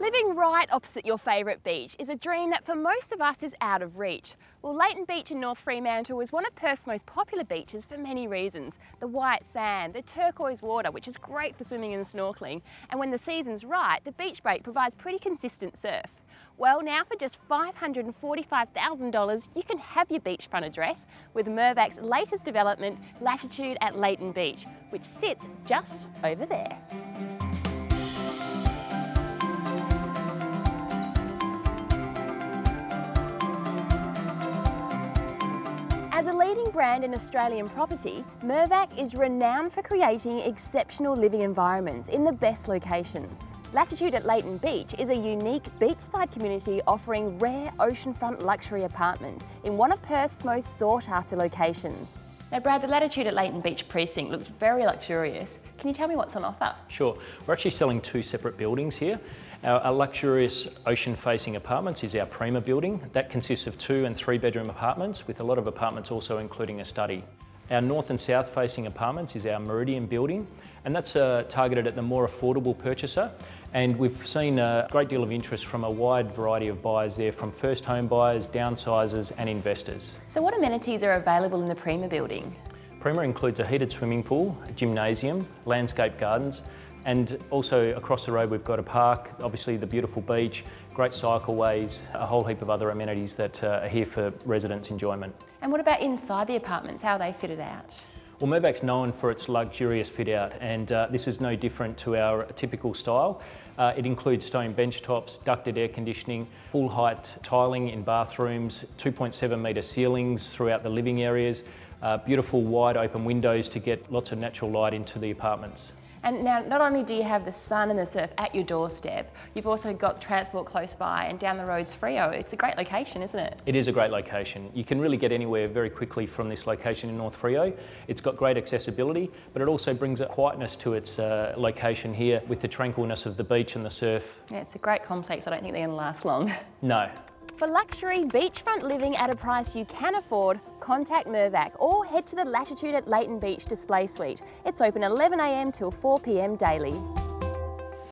Living right opposite your favourite beach is a dream that for most of us is out of reach. Well, Leighton Beach in North Fremantle is one of Perth's most popular beaches for many reasons. The white sand, the turquoise water, which is great for swimming and snorkeling, and when the season's right, the beach break provides pretty consistent surf. Well, now for just $545,000, you can have your beachfront address with Mirvac's latest development, Latitude at Leighton Beach, which sits just over there. Leading brand in Australian property, Mirvac is renowned for creating exceptional living environments in the best locations. Latitude at Leighton Beach is a unique beachside community offering rare oceanfront luxury apartments in one of Perth's most sought after locations. Now Brad, the Latitude at Leighton Beach precinct looks very luxurious. Can you tell me what's on offer? Sure. We're actually selling two separate buildings here. Our, our luxurious ocean-facing apartments is our Prima building. That consists of two and three bedroom apartments with a lot of apartments also including a study. Our north and south facing apartments is our Meridian building and that's uh, targeted at the more affordable purchaser and we've seen a great deal of interest from a wide variety of buyers there from first home buyers, downsizers and investors. So what amenities are available in the Prima building? Prima includes a heated swimming pool, a gymnasium, landscape gardens and also across the road we've got a park, obviously the beautiful beach, great cycleways, a whole heap of other amenities that uh, are here for residents' enjoyment. And what about inside the apartments, how are they fitted out? Well, Mirvac's known for its luxurious fit out and uh, this is no different to our typical style. Uh, it includes stone bench tops, ducted air conditioning, full height tiling in bathrooms, 2.7 metre ceilings throughout the living areas, uh, beautiful wide open windows to get lots of natural light into the apartments. And now, not only do you have the sun and the surf at your doorstep, you've also got transport close by and down the road's Freo. It's a great location, isn't it? It is a great location. You can really get anywhere very quickly from this location in North Freo. It's got great accessibility, but it also brings a quietness to its uh, location here with the tranquilness of the beach and the surf. Yeah, it's a great complex. I don't think they're going to last long. No, for luxury beachfront living at a price you can afford, contact Mirvac or head to the Latitude at Leighton Beach display suite. It's open 11am till 4pm daily.